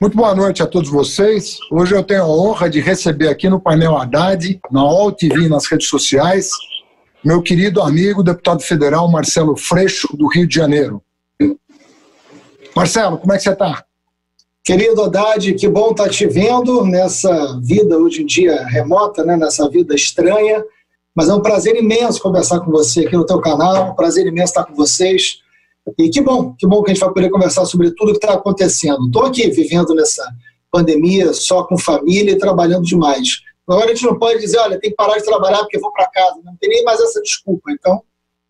Muito boa noite a todos vocês. Hoje eu tenho a honra de receber aqui no painel Haddad, na UOL TV nas redes sociais, meu querido amigo, deputado federal Marcelo Freixo, do Rio de Janeiro. Marcelo, como é que você está? Querido Haddad, que bom estar tá te vendo nessa vida hoje em dia remota, né, nessa vida estranha. Mas é um prazer imenso conversar com você aqui no teu canal, um prazer imenso estar com vocês. E que bom, que bom que a gente vai poder conversar sobre tudo que está acontecendo. Estou aqui vivendo nessa pandemia só com família e trabalhando demais. Agora a gente não pode dizer, olha, tem que parar de trabalhar porque vou para casa. Não tem nem mais essa desculpa. Então,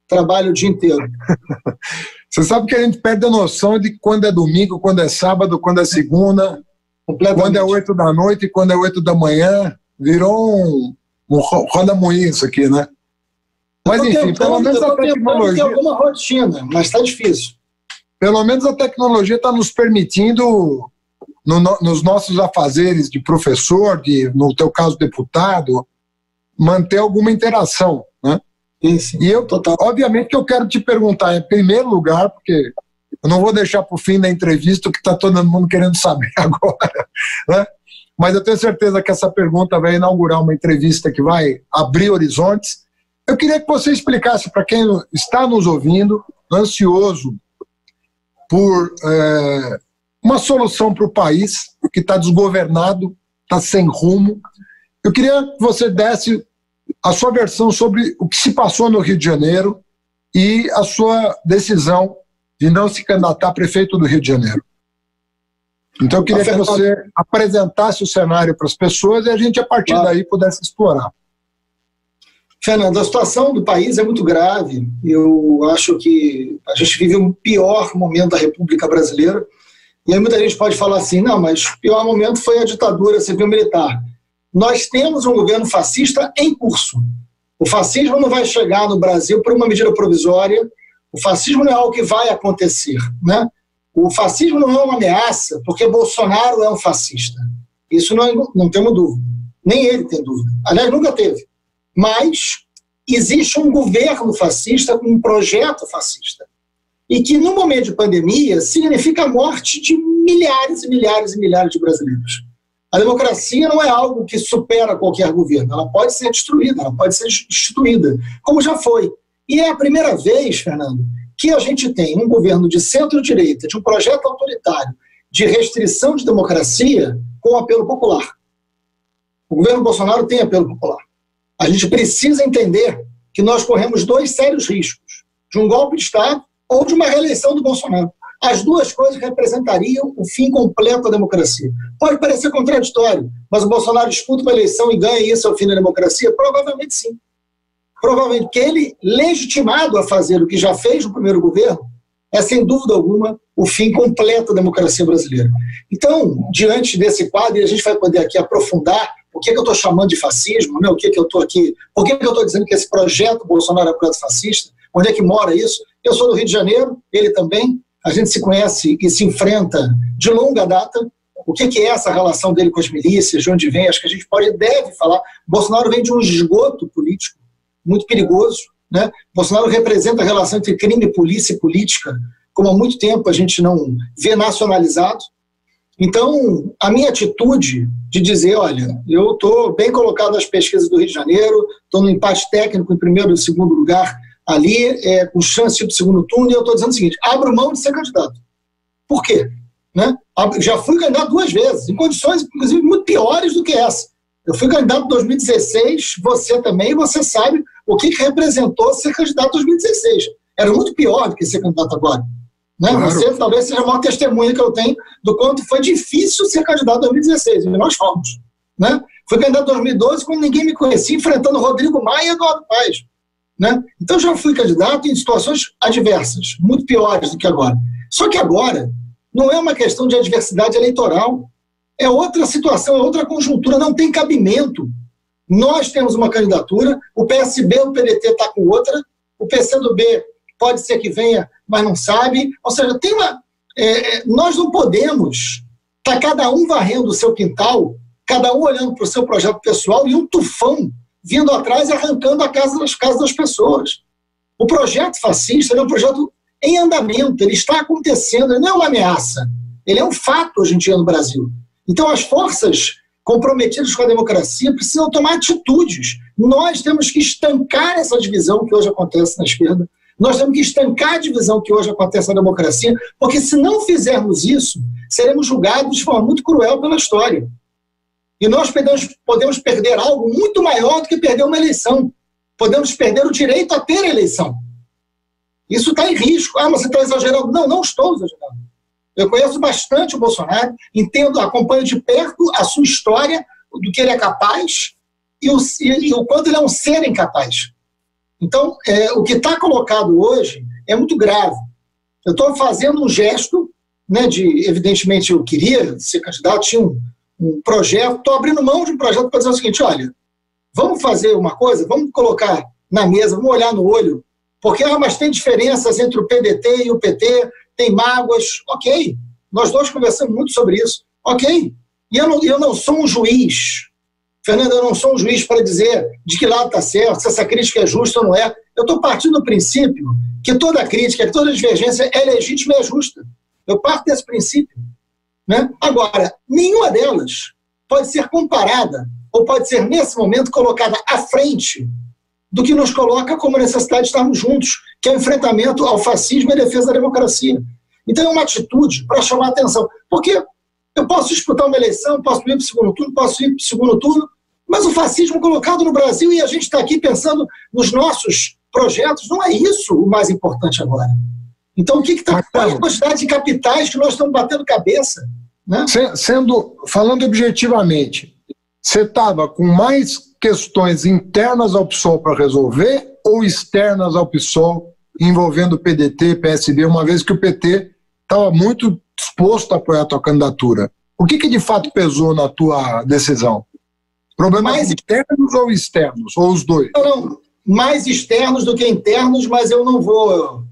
trabalho o dia inteiro. Você sabe que a gente perde a noção de quando é domingo, quando é sábado, quando é segunda, quando é oito da noite, quando é oito da manhã. Virou um, um roda-moinho isso aqui, né? Mas enfim, pelo menos a tecnologia. Alguma rotina, mas está difícil. Pelo menos a tecnologia está nos permitindo, no, nos nossos afazeres de professor, de, no teu caso, deputado, manter alguma interação, né? Isso, e eu, total. obviamente, que eu quero te perguntar, em primeiro lugar, porque eu não vou deixar para o fim da entrevista o que está todo mundo querendo saber agora, né? Mas eu tenho certeza que essa pergunta vai inaugurar uma entrevista que vai abrir horizontes eu queria que você explicasse para quem está nos ouvindo, ansioso por é, uma solução para o país que está desgovernado, está sem rumo. Eu queria que você desse a sua versão sobre o que se passou no Rio de Janeiro e a sua decisão de não se candidatar a prefeito do Rio de Janeiro. Então eu queria que você apresentasse o cenário para as pessoas e a gente, a partir daí, pudesse explorar. Fernando, a situação do país é muito grave. Eu acho que a gente vive um pior momento da República Brasileira. E aí muita gente pode falar assim: não, mas o pior momento foi a ditadura civil-militar. Nós temos um governo fascista em curso. O fascismo não vai chegar no Brasil por uma medida provisória. O fascismo não é algo que vai acontecer. Né? O fascismo não é uma ameaça porque Bolsonaro é um fascista. Isso não, não temos dúvida. Nem ele tem dúvida. Aliás, nunca teve mas existe um governo fascista um projeto fascista. E que, no momento de pandemia, significa a morte de milhares e milhares e milhares de brasileiros. A democracia não é algo que supera qualquer governo. Ela pode ser destruída, ela pode ser destituída, como já foi. E é a primeira vez, Fernando, que a gente tem um governo de centro-direita, de um projeto autoritário, de restrição de democracia, com apelo popular. O governo Bolsonaro tem apelo popular. A gente precisa entender que nós corremos dois sérios riscos: de um golpe de Estado ou de uma reeleição do Bolsonaro. As duas coisas representariam o fim completo da democracia. Pode parecer contraditório, mas o Bolsonaro disputa uma eleição e ganha e isso é o fim da democracia? Provavelmente sim. Provavelmente, porque ele, legitimado a fazer o que já fez no primeiro governo, é sem dúvida alguma o fim completo da democracia brasileira. Então, diante desse quadro, e a gente vai poder aqui aprofundar o que, é que eu estou chamando de fascismo, né? o que, é que eu estou aqui, por que, é que eu estou dizendo que esse projeto Bolsonaro é um projeto fascista, onde é que mora isso? Eu sou do Rio de Janeiro, ele também, a gente se conhece e se enfrenta de longa data, o que, que é essa relação dele com as milícias, de onde vem, acho que a gente pode deve falar. Bolsonaro vem de um esgoto político muito perigoso, né? Bolsonaro representa a relação entre crime, polícia e política, como há muito tempo a gente não vê nacionalizado. Então, a minha atitude de dizer, olha, eu estou bem colocado nas pesquisas do Rio de Janeiro, estou no empate técnico em primeiro e segundo lugar ali, é, com chance de segundo turno, e eu estou dizendo o seguinte, abro mão de ser candidato. Por quê? Né? Já fui candidato duas vezes, em condições, inclusive, muito piores do que essa. Eu fui candidato em 2016, você também, você sabe o que, que representou ser candidato em 2016. Era muito pior do que ser candidato agora. Né? Claro. Você talvez seja a maior testemunha que eu tenho do quanto foi difícil ser candidato em 2016, e nós fomos. Né? Fui candidato em 2012 quando ninguém me conhecia, enfrentando Rodrigo Maia e Eduardo Paes. Né? Então já fui candidato em situações adversas, muito piores do que agora. Só que agora não é uma questão de adversidade eleitoral, é outra situação, é outra conjuntura, não tem cabimento. Nós temos uma candidatura, o PSB, o PDT está com outra, o PCdoB pode ser que venha, mas não sabe. Ou seja, tem uma. É, é nós não podemos estar tá cada um varrendo o seu quintal, cada um olhando para o seu projeto pessoal e um tufão vindo atrás e arrancando a casa das casas das pessoas. O projeto fascista é um projeto em andamento, ele está acontecendo, ele não é uma ameaça. Ele é um fato hoje em dia no Brasil. Então, as forças comprometidas com a democracia precisam tomar atitudes. Nós temos que estancar essa divisão que hoje acontece na esquerda. Nós temos que estancar a divisão que hoje acontece na democracia, porque se não fizermos isso, seremos julgados de forma muito cruel pela história. E nós podemos, podemos perder algo muito maior do que perder uma eleição. Podemos perder o direito a ter eleição. Isso está em risco. Ah, mas você está exagerando. Não, não estou exagerando. Eu conheço bastante o Bolsonaro, entendo, acompanho de perto a sua história, do que ele é capaz e o, e, o quanto ele é um ser incapaz. Então, é, o que está colocado hoje é muito grave. Eu estou fazendo um gesto, né, de, evidentemente, eu queria ser candidato, tinha um, um projeto, estou abrindo mão de um projeto para dizer o seguinte: olha, vamos fazer uma coisa, vamos colocar na mesa, vamos olhar no olho, porque ah, mas tem diferenças entre o PDT e o PT, tem mágoas, ok. Nós dois conversamos muito sobre isso, ok. E eu não, eu não sou um juiz, Fernando, eu não sou um juiz para dizer de que lado está certo, se essa crítica é justa ou não é. Eu estou partindo do princípio que toda crítica, que toda divergência é legítima e é justa. Eu parto desse princípio. Né? Agora, nenhuma delas pode ser comparada ou pode ser, nesse momento, colocada à frente do que nos coloca como necessidade de estarmos juntos, que é o enfrentamento ao fascismo e a defesa da democracia. Então, é uma atitude para chamar atenção. Porque eu posso disputar uma eleição, posso ir para o segundo turno, posso ir para o segundo turno, mas o fascismo colocado no Brasil e a gente está aqui pensando nos nossos projetos, não é isso o mais importante agora. Então, o que está. Qual é a quantidade de capitais que nós estamos batendo cabeça? Né? Sendo, falando objetivamente, você estava com mais questões internas ao PSOL para resolver ou externas ao PSOL envolvendo PDT, PSB, uma vez que o PT estava muito disposto a apoiar a tua candidatura? O que, que de fato pesou na tua decisão? Problemas mais internos ou externos? Ou os dois? Não, não. Mais externos do que internos, mas eu não vou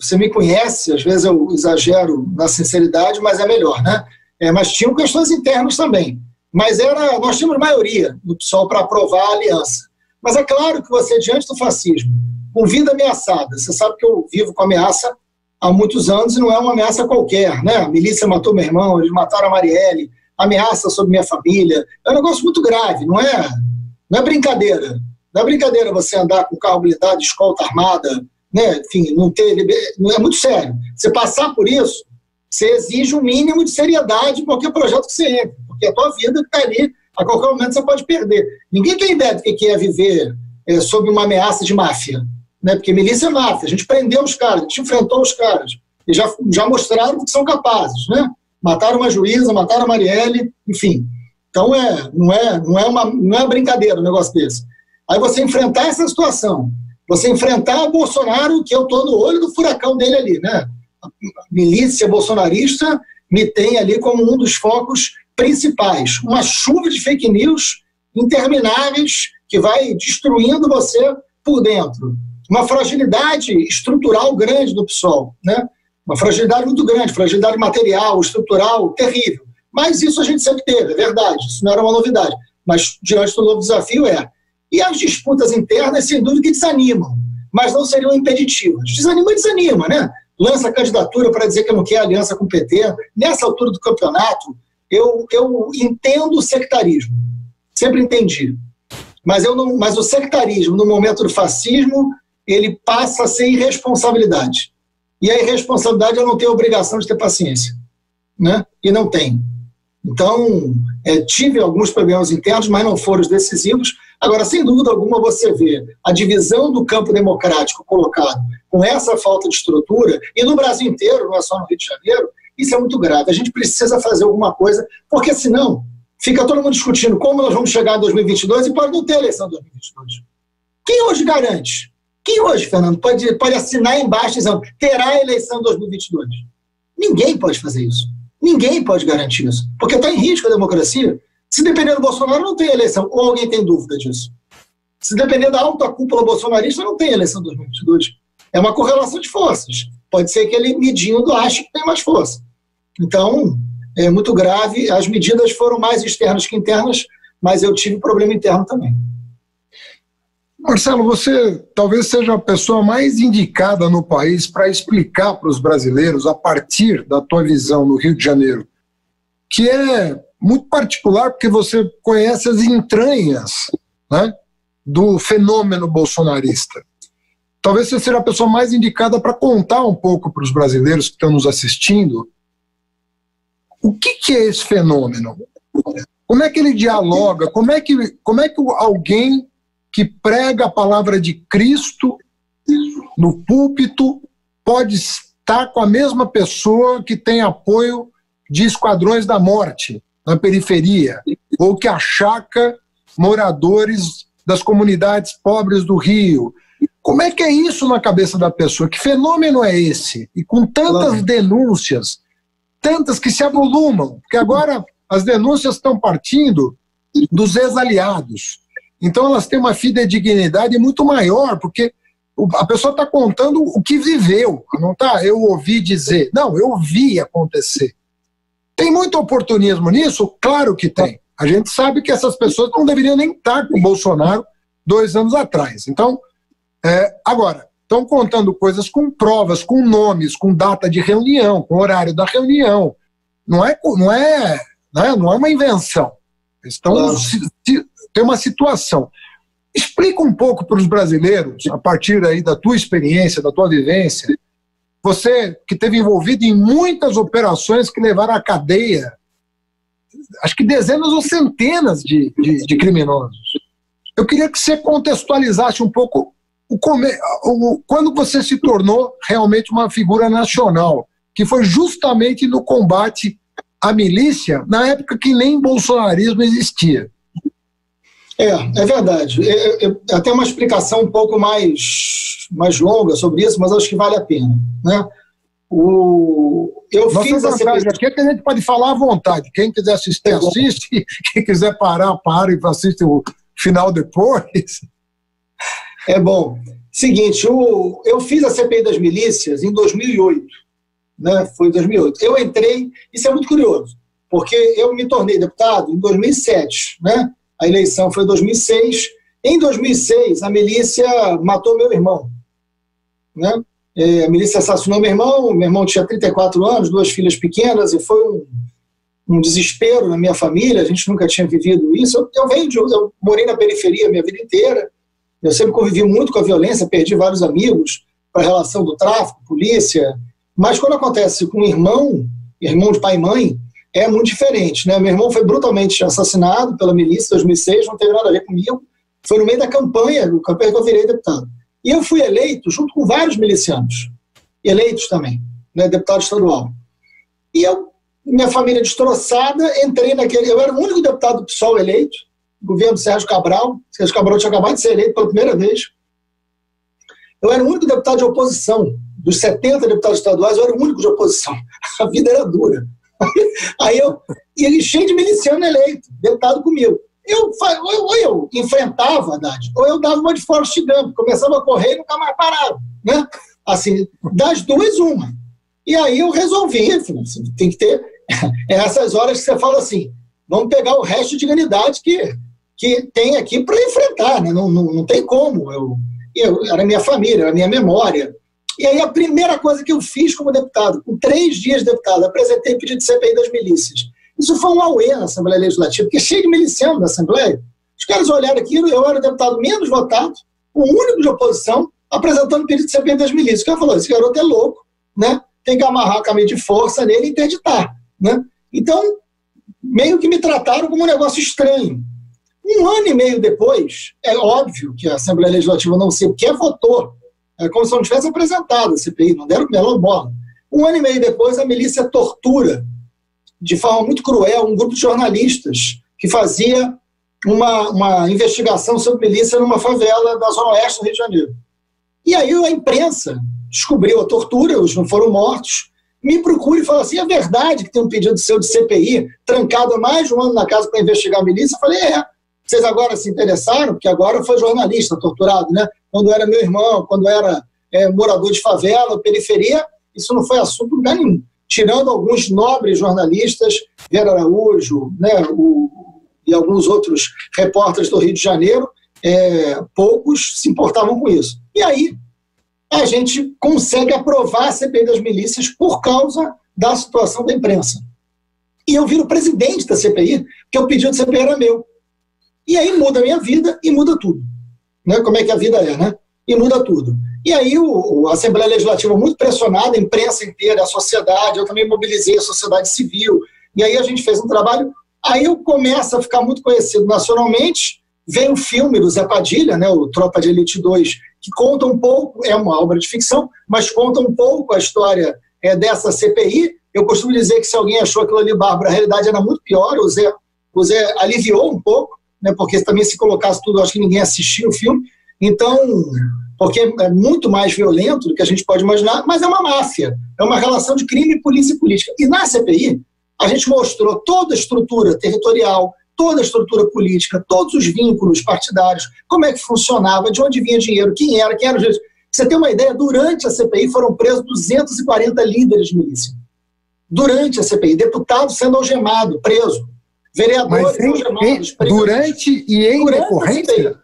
você me conhece, às vezes eu exagero na sinceridade, mas é melhor, né? É, mas tinham questões internas também. Mas era, nós tínhamos maioria no PSOL para aprovar a aliança. Mas é claro que você, diante do fascismo, com vida ameaçada, você sabe que eu vivo com ameaça há muitos anos e não é uma ameaça qualquer, né? A milícia matou meu irmão, eles mataram a Marielle, ameaça sobre minha família. É um negócio muito grave, não é, não é brincadeira. Não é brincadeira você andar com carro blindado, escolta armada, né, enfim, não ter não é muito sério. Você passar por isso, você exige um mínimo de seriedade em qualquer projeto que você entre, porque a tua vida está ali, a qualquer momento você pode perder. Ninguém tem ideia do que é viver é, sob uma ameaça de máfia, né, porque milícia é máfia, a gente prendeu os caras, a gente enfrentou os caras, e já, já mostraram que são capazes, né? Mataram uma juíza, mataram a Marielle, enfim. Então é, não, é, não, é uma, não é brincadeira um negócio desse. Aí você enfrentar essa situação você enfrentar o Bolsonaro, que eu estou no olho do furacão dele ali, né? A milícia bolsonarista me tem ali como um dos focos principais. Uma chuva de fake news intermináveis que vai destruindo você por dentro. Uma fragilidade estrutural grande do PSOL, né? Uma fragilidade muito grande, fragilidade material, estrutural, terrível. Mas isso a gente sempre teve, é verdade, isso não era uma novidade. Mas diante do novo desafio é e as disputas internas, sem dúvida, que desanimam, mas não seriam impeditivas. Desanima, desanima, né? Lança candidatura para dizer que não quer aliança com o PT. Nessa altura do campeonato, eu, eu entendo o sectarismo. Sempre entendi. Mas, eu não, mas o sectarismo, no momento do fascismo, ele passa a ser irresponsabilidade. E a irresponsabilidade eu não tenho obrigação de ter paciência. Né? E não tem. Então, é, tive alguns problemas internos, mas não foram os decisivos. Agora, sem dúvida alguma, você vê a divisão do campo democrático colocado com essa falta de estrutura, e no Brasil inteiro, não é só no Rio de Janeiro, isso é muito grave. A gente precisa fazer alguma coisa, porque senão fica todo mundo discutindo como nós vamos chegar em 2022 e pode não ter eleição em 2022. Quem hoje garante? Quem hoje, Fernando, pode, pode assinar embaixo dizendo terá eleição em 2022? Ninguém pode fazer isso. Ninguém pode garantir isso, porque está em risco a democracia. Se depender do Bolsonaro, não tem eleição. Ou alguém tem dúvida disso? Se depender da alta cúpula bolsonarista, não tem eleição 2022. É uma correlação de forças. Pode ser que ele, medindo, ache que tem mais força. Então, é muito grave. As medidas foram mais externas que internas, mas eu tive problema interno também. Marcelo, você talvez seja a pessoa mais indicada no país para explicar para os brasileiros, a partir da tua visão no Rio de Janeiro, que é muito particular porque você conhece as entranhas né, do fenômeno bolsonarista. Talvez você seja a pessoa mais indicada para contar um pouco para os brasileiros que estão nos assistindo o que, que é esse fenômeno. Como é que ele dialoga? Como é que, como é que alguém que prega a palavra de Cristo no púlpito pode estar com a mesma pessoa que tem apoio de esquadrões da morte na periferia, ou que achaca moradores das comunidades pobres do Rio. Como é que é isso na cabeça da pessoa? Que fenômeno é esse? E com tantas denúncias, tantas que se avolumam, porque agora as denúncias estão partindo dos ex-aliados. Então elas têm uma fidedignidade muito maior, porque a pessoa está contando o que viveu, não tá? Eu ouvi dizer, não, eu vi acontecer. Tem muito oportunismo nisso? Claro que tem. A gente sabe que essas pessoas não deveriam nem estar com o Bolsonaro dois anos atrás. Então, é, agora, estão contando coisas com provas, com nomes, com data de reunião, com horário da reunião. Não é, não é, não é, não é uma invenção. Estão claro. se, se, tem uma situação. Explica um pouco para os brasileiros, a partir aí da tua experiência, da tua vivência, você que teve envolvido em muitas operações que levaram à cadeia, acho que dezenas ou centenas de, de, de criminosos. Eu queria que você contextualizasse um pouco o, o, quando você se tornou realmente uma figura nacional, que foi justamente no combate à milícia, na época que nem bolsonarismo existia. É, é verdade. É, é, até uma explicação um pouco mais, mais longa sobre isso, mas acho que vale a pena. Né? O, eu fiz essa CPI... aqui é que a gente pode falar à vontade. Quem quiser assistir, é assiste. Quem quiser parar, para e assiste o final depois. É bom. Seguinte, o, eu fiz a CPI das milícias em 2008. Né? Foi em 2008. Eu entrei, isso é muito curioso, porque eu me tornei deputado em 2007, né? A eleição foi em 2006. Em 2006, a milícia matou meu irmão. Né? É, a milícia assassinou meu irmão, meu irmão tinha 34 anos, duas filhas pequenas, e foi um, um desespero na minha família, a gente nunca tinha vivido isso. Eu, eu venho de, eu morei na periferia a minha vida inteira, eu sempre convivi muito com a violência, perdi vários amigos para relação do tráfico, polícia, mas quando acontece com um irmão, irmão de pai e mãe, é muito diferente. Né? Meu irmão foi brutalmente assassinado pela milícia em 2006, não teve nada a ver comigo. Foi no meio da campanha, no campanha que eu virei deputado. E eu fui eleito junto com vários milicianos, eleitos também, né, deputado estadual. E eu, minha família destroçada, entrei naquele. Eu era o único deputado do PSOL eleito, governo Sérgio Cabral. Sérgio Cabral tinha acabado de ser eleito pela primeira vez. Eu era o único deputado de oposição. Dos 70 deputados estaduais, eu era o único de oposição. A vida era dura. Aí eu, e ele cheio de miliciano eleito, deputado comigo. Eu, ou eu enfrentava Haddad, ou eu dava uma de Forrest Gump, começava a correr e nunca mais parava. Né? Assim, das duas, uma. E aí eu resolvi, assim, tem que ter é essas horas que você fala assim, vamos pegar o resto de dignidade que, que tem aqui para enfrentar, né? não, não, não tem como. Eu, eu, era minha família, era minha memória, e aí a primeira coisa que eu fiz como deputado, com três dias de deputado, apresentei pedido de CPI das milícias. Isso foi um auê na Assembleia Legislativa, porque cheio de miliciano na Assembleia. Os caras olharam aquilo, eu era o deputado menos votado, o único de oposição, apresentando pedido de CPI das milícias. O cara falou, esse garoto é louco, né? tem que amarrar a caminho de força nele e interditar. Né? Então, meio que me trataram como um negócio estranho. Um ano e meio depois, é óbvio que a Assembleia Legislativa não sei o que votou é como se não tivesse apresentado a CPI, não deram melhor bola. Um ano e meio depois, a milícia tortura, de forma muito cruel, um grupo de jornalistas que fazia uma, uma investigação sobre milícia numa favela da Zona Oeste do Rio de Janeiro. E aí a imprensa descobriu a tortura, eles não foram mortos, me procura e fala assim: é verdade que tem um pedido seu de CPI trancado há mais de um ano na casa para investigar a milícia? Eu falei: é. Vocês agora se interessaram? Porque agora foi jornalista torturado, né? Quando era meu irmão, quando era é, morador de favela, periferia, isso não foi assunto lugar nenhum. Tirando alguns nobres jornalistas, Vera Araújo né, o, e alguns outros repórteres do Rio de Janeiro, é, poucos se importavam com isso. E aí a gente consegue aprovar a CPI das milícias por causa da situação da imprensa. E eu viro presidente da CPI, porque o pedido da CPI era meu. E aí muda a minha vida e muda tudo. Né? Como é que a vida é, né? E muda tudo. E aí o, a Assembleia Legislativa muito pressionada, a imprensa inteira, a sociedade, eu também mobilizei a sociedade civil, e aí a gente fez um trabalho. Aí eu começo a ficar muito conhecido nacionalmente, vem o filme do Zé Padilha, né, o Tropa de Elite 2, que conta um pouco, é uma obra de ficção, mas conta um pouco a história é, dessa CPI. Eu costumo dizer que se alguém achou aquilo ali bárbaro, a realidade era muito pior, o Zé, o Zé aliviou um pouco, né, porque também se colocasse tudo, acho que ninguém assistiu o filme. Então, porque é muito mais violento do que a gente pode imaginar, mas é uma máfia, é uma relação de crime, polícia e política. E na CPI, a gente mostrou toda a estrutura territorial, toda a estrutura política, todos os vínculos partidários, como é que funcionava, de onde vinha dinheiro, quem era, quem era o juiz. Você tem uma ideia, durante a CPI foram presos 240 líderes de milícia. Durante a CPI, deputado sendo algemado, preso, vereadores em, algemados, presos. Durante e em durante decorrência?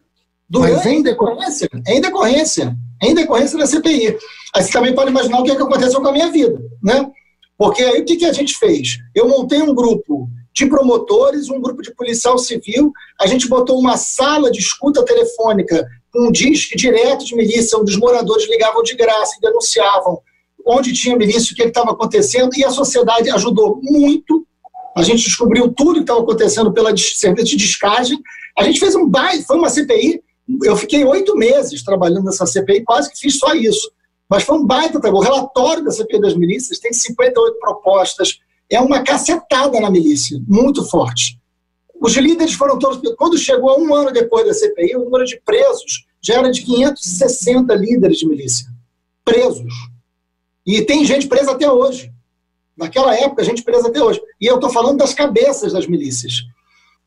Durante, Mas em decorrência, em decorrência, em decorrência da CPI. Aí você também pode imaginar o que, é que aconteceu com a minha vida, né? Porque aí o que, que a gente fez? Eu montei um grupo de promotores, um grupo de policial civil, a gente botou uma sala de escuta telefônica com um disque direto de milícia, onde os moradores ligavam de graça e denunciavam onde tinha milícia, o que estava acontecendo, e a sociedade ajudou muito. A gente descobriu tudo que estava acontecendo pela serviço de descagem. A gente fez um baile, foi uma CPI eu fiquei oito meses trabalhando nessa CPI, quase que fiz só isso. Mas foi um baita trabalho. O relatório da CPI das milícias tem 58 propostas. É uma cacetada na milícia, muito forte. Os líderes foram todos. Quando chegou um ano depois da CPI, o número de presos já era de 560 líderes de milícia. Presos. E tem gente presa até hoje. Naquela época, gente presa até hoje. E eu estou falando das cabeças das milícias.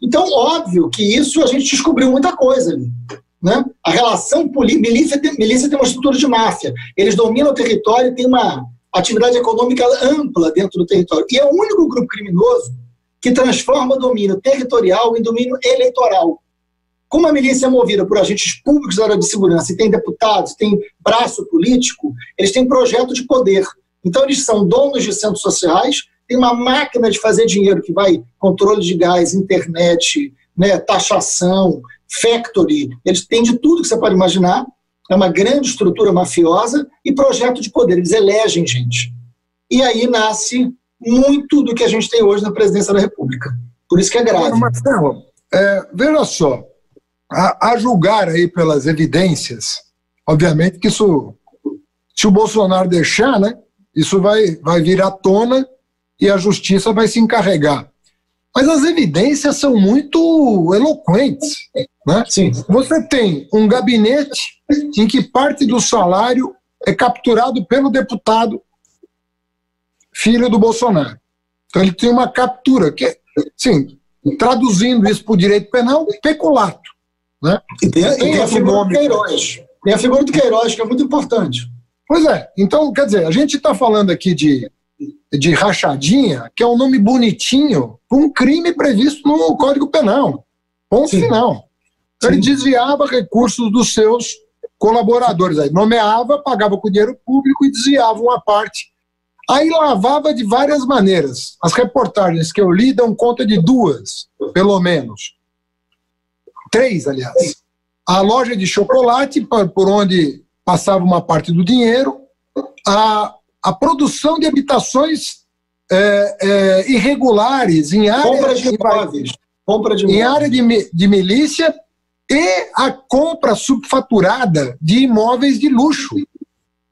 Então, óbvio que isso a gente descobriu muita coisa ali. Né? A relação milícia tem, milícia tem uma estrutura de máfia. Eles dominam o território e têm uma atividade econômica ampla dentro do território. E é o único grupo criminoso que transforma domínio territorial em domínio eleitoral. Como a milícia é movida por agentes públicos da área de segurança e tem deputados, tem braço político, eles têm projeto de poder. Então, eles são donos de centros sociais, tem uma máquina de fazer dinheiro que vai controle de gás, internet, né, taxação, factory, eles têm de tudo que você pode imaginar. É uma grande estrutura mafiosa e projeto de poder. Eles elegem gente. E aí nasce muito do que a gente tem hoje na presidência da República. Por isso que é grave. Marcelo, é, veja só, a, a, julgar aí pelas evidências, obviamente que isso, se o Bolsonaro deixar, né, isso vai, vai vir à tona e a justiça vai se encarregar. Mas as evidências são muito eloquentes. Né? Sim. Você tem um gabinete em que parte do salário é capturado pelo deputado filho do Bolsonaro. Então ele tem uma captura, que é, sim, traduzindo isso para o direito penal, peculato. Né? E tem, tem, tem a figura do Queiroz. Tem a figura do Queiroz, que é muito importante. Pois é. Então, quer dizer, a gente está falando aqui de de rachadinha, que é um nome bonitinho, um crime previsto no Código Penal. Ponto Sim. final. Então, ele desviava recursos dos seus colaboradores. Aí nomeava, pagava com dinheiro público e desviava uma parte. Aí lavava de várias maneiras. As reportagens que eu li dão conta de duas, pelo menos. Três, aliás. A loja de chocolate, por onde passava uma parte do dinheiro, a a produção de habitações é, é, irregulares em área de imóveis, compra de em área de, de milícia e a compra subfaturada de imóveis de luxo.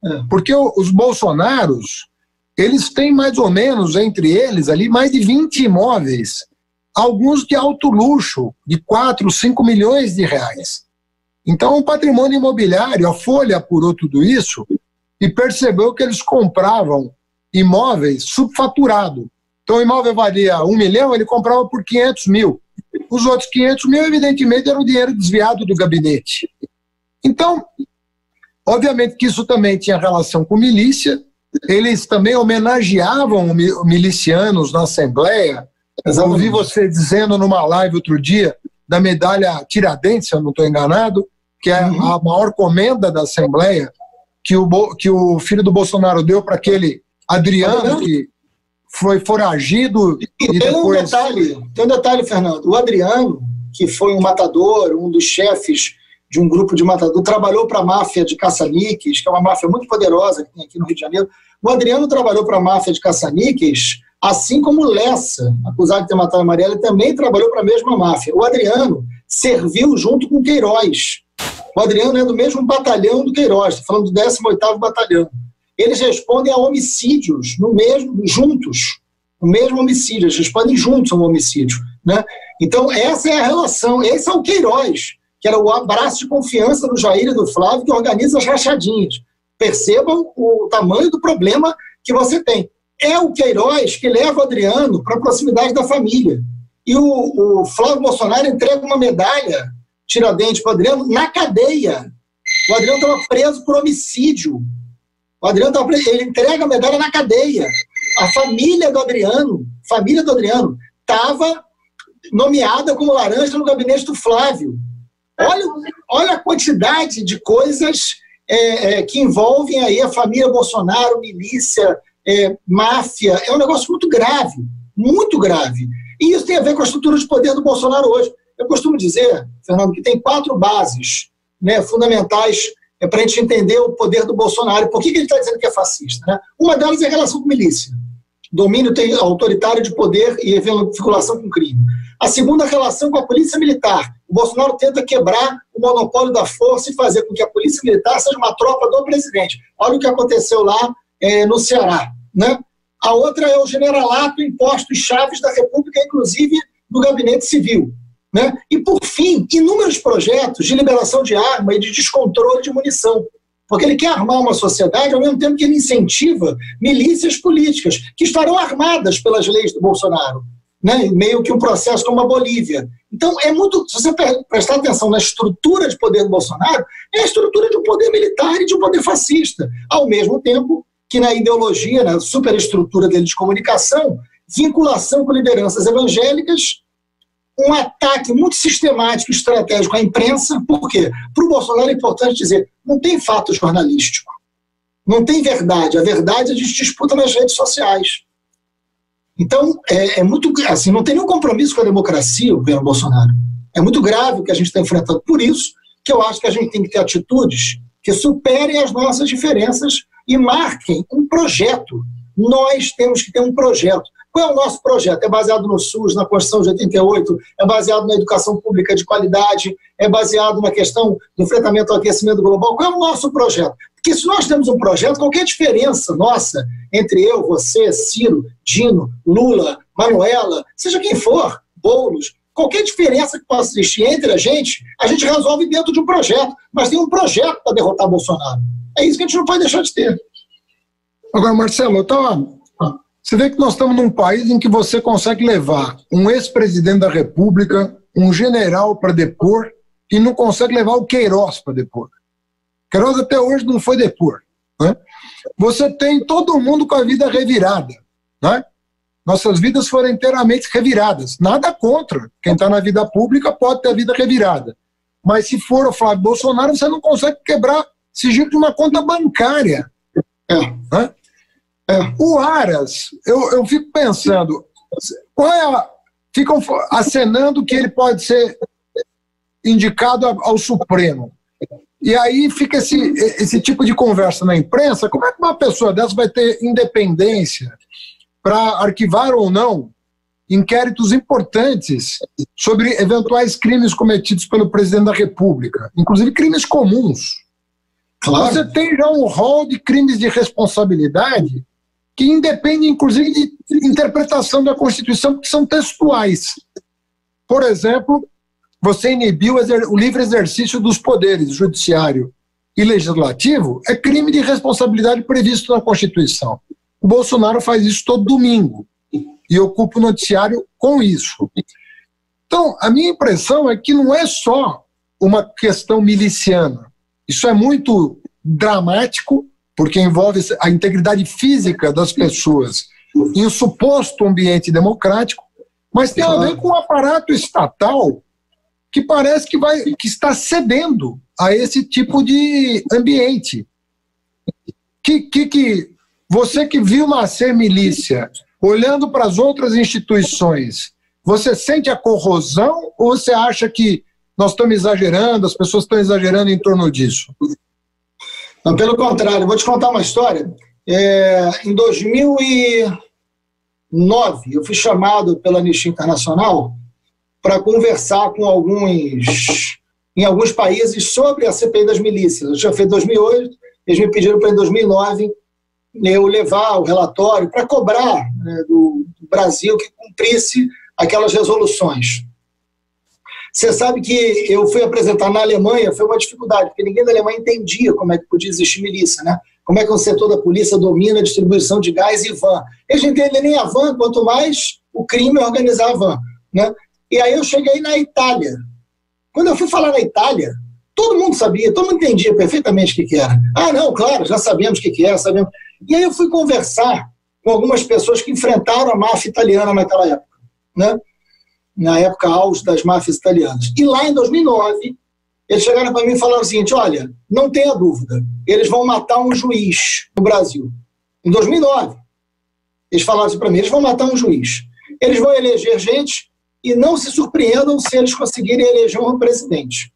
É. Porque os bolsonaros, eles têm mais ou menos, entre eles ali, mais de 20 imóveis, alguns de alto luxo, de 4, 5 milhões de reais. Então, o patrimônio imobiliário, a Folha apurou tudo isso, e percebeu que eles compravam imóveis subfaturado. Então o imóvel valia um milhão, ele comprava por 500 mil. Os outros 500 mil, evidentemente, era o dinheiro desviado do gabinete. Então, obviamente que isso também tinha relação com milícia, eles também homenageavam milicianos na Assembleia. Eu ouvi você dizendo numa live outro dia da medalha Tiradentes, se eu não estou enganado, que é uhum. a maior comenda da Assembleia, que o, que o filho do Bolsonaro deu para aquele Adriano, que foi foragido. E, e tem, depois... um detalhe, tem um detalhe, Fernando. O Adriano, que foi um matador, um dos chefes de um grupo de matador, trabalhou para a máfia de caça-níqueis, que é uma máfia muito poderosa que tem aqui no Rio de Janeiro. O Adriano trabalhou para a máfia de caça-níqueis, assim como o Lessa, acusado de ter matado a Marielle, também trabalhou para a mesma máfia. O Adriano serviu junto com Queiroz. O Adriano é do mesmo batalhão do Queiroz, estou falando do 18º Batalhão. Eles respondem a homicídios no mesmo, juntos, o mesmo homicídio, eles respondem juntos ao homicídio. Né? Então, essa é a relação, esse é o Queiroz que era o abraço de confiança do Jair e do Flávio, que organiza as rachadinhas. Percebam o tamanho do problema que você tem. É o Queiroz que leva o Adriano para a proximidade da família. E o, o Flávio Bolsonaro entrega uma medalha Tiradentes para o Adriano na cadeia. O Adriano estava preso por homicídio. O Adriano tava preso, ele entrega a medalha na cadeia. A família do Adriano, família do Adriano, estava nomeada como laranja no gabinete do Flávio. Olha, olha a quantidade de coisas é, é, que envolvem aí a família Bolsonaro, milícia, é, máfia. É um negócio muito grave, muito grave. E isso tem a ver com a estrutura de poder do Bolsonaro hoje. Eu costumo dizer, Fernando, que tem quatro bases né, fundamentais é, para a gente entender o poder do Bolsonaro. Por que, que ele está dizendo que é fascista? Né? Uma delas é a relação com milícia. Domínio autoritário de poder e vinculação com crime. A segunda, a relação com a polícia militar. O Bolsonaro tenta quebrar o monopólio da força e fazer com que a polícia militar seja uma tropa do presidente. Olha o que aconteceu lá é, no Ceará. Né? A outra é o generalato impostos chaves da República, inclusive do gabinete civil. Né? E, por fim, inúmeros projetos de liberação de arma e de descontrole de munição. Porque ele quer armar uma sociedade ao mesmo tempo que ele incentiva milícias políticas que estarão armadas pelas leis do Bolsonaro né, meio que um processo como a Bolívia. Então, é muito. Se você prestar atenção na estrutura de poder do Bolsonaro, é a estrutura de um poder militar e de um poder fascista, ao mesmo tempo que na ideologia, na superestrutura dele de comunicação, vinculação com lideranças evangélicas, um ataque muito sistemático e estratégico à imprensa. Por quê? Para o Bolsonaro é importante dizer: não tem fato jornalístico, não tem verdade. A verdade a gente disputa nas redes sociais. Então, é, é, muito assim, não tem nenhum compromisso com a democracia o governo Bolsonaro. É muito grave o que a gente está enfrentando. Por isso que eu acho que a gente tem que ter atitudes que superem as nossas diferenças e marquem um projeto. Nós temos que ter um projeto. Qual é o nosso projeto? É baseado no SUS, na Constituição de 88, é baseado na educação pública de qualidade, é baseado na questão do enfrentamento ao aquecimento global. Qual é o nosso projeto? Porque se nós temos um projeto, qualquer diferença nossa entre eu, você, Ciro, Dino, Lula, Manuela, seja quem for, Boulos, qualquer diferença que possa existir entre a gente, a gente resolve dentro de um projeto. Mas tem um projeto para derrotar Bolsonaro. É isso que a gente não pode deixar de ter. Agora, Marcelo, eu estava você vê que nós estamos num país em que você consegue levar um ex-presidente da República, um general para depor, e não consegue levar o Queiroz para depor. Queiroz até hoje não foi depor. Né? Você tem todo mundo com a vida revirada. Né? Nossas vidas foram inteiramente reviradas. Nada contra. Quem está na vida pública pode ter a vida revirada. Mas se for o Flávio Bolsonaro, você não consegue quebrar sigilo de uma conta bancária. É. Né? É, o Aras, eu, eu fico pensando, qual é a, ficam acenando que ele pode ser indicado ao Supremo. E aí fica esse, esse tipo de conversa na imprensa. Como é que uma pessoa dessa vai ter independência para arquivar ou não inquéritos importantes sobre eventuais crimes cometidos pelo presidente da República, inclusive crimes comuns? Claro. Você tem já um rol de crimes de responsabilidade que independem, inclusive, de interpretação da Constituição, que são textuais. Por exemplo, você inibiu o livre exercício dos poderes judiciário e legislativo, é crime de responsabilidade previsto na Constituição. O Bolsonaro faz isso todo domingo e ocupa o noticiário com isso. Então, a minha impressão é que não é só uma questão miliciana. Isso é muito dramático porque envolve a integridade física das pessoas em um suposto ambiente democrático, mas tem a ver com o um aparato estatal que parece que, vai, que está cedendo a esse tipo de ambiente. Que, que, que você que viu nascer milícia, olhando para as outras instituições, você sente a corrosão ou você acha que nós estamos exagerando, as pessoas estão exagerando em torno disso? Não, pelo contrário, vou te contar uma história. É, em 2009, eu fui chamado pela Anistia Internacional para conversar com alguns em alguns países sobre a CPI das milícias. Eu já fiz em 2008, eles me pediram para em 2009 eu levar o relatório para cobrar né, do Brasil que cumprisse aquelas resoluções. Você sabe que eu fui apresentar na Alemanha, foi uma dificuldade, porque ninguém da Alemanha entendia como é que podia existir milícia, né? Como é que o setor da polícia domina a distribuição de gás e van. Eles não entendem nem a van, quanto mais o crime é organizar a van, né? E aí eu cheguei na Itália. Quando eu fui falar na Itália, todo mundo sabia, todo mundo entendia perfeitamente o que, que era. Ah, não, claro, já sabemos o que, que é, sabemos. E aí eu fui conversar com algumas pessoas que enfrentaram a máfia italiana naquela época, né? Na época auge das máfias italianas. E lá em 2009, eles chegaram para mim e falaram o seguinte: olha, não tenha dúvida, eles vão matar um juiz no Brasil. Em 2009, eles falaram assim para mim: eles vão matar um juiz. Eles vão eleger gente e não se surpreendam se eles conseguirem eleger um presidente.